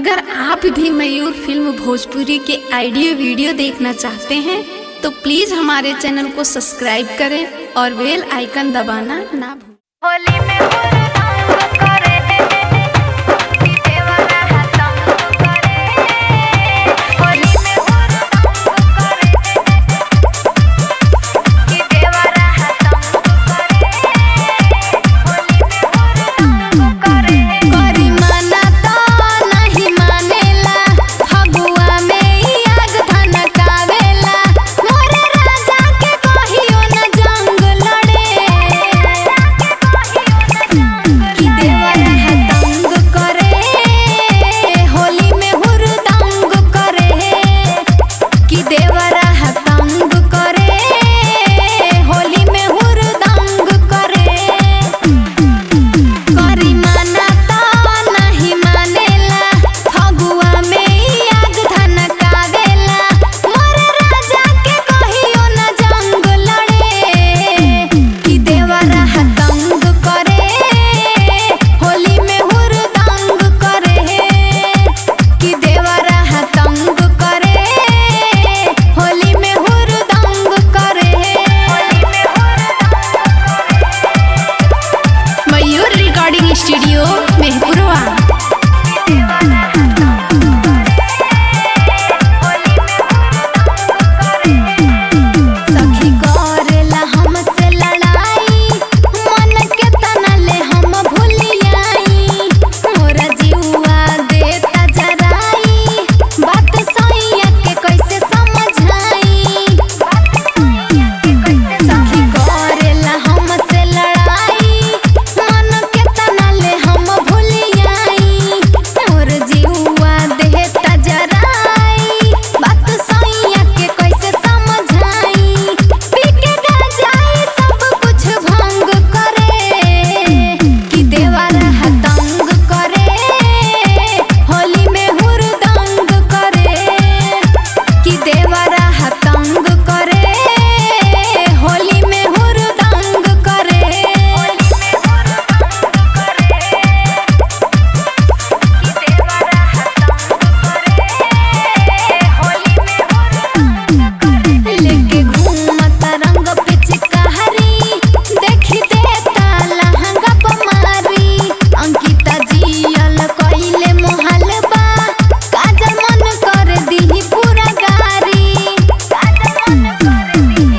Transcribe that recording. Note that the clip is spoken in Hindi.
अगर आप भी मयूर फ़िल्म भोजपुरी के आइडियो वीडियो देखना चाहते हैं तो प्लीज़ हमारे चैनल को सब्सक्राइब करें और बेल आइकन दबाना ना भूलें। Studio Mehpurwa Thank you.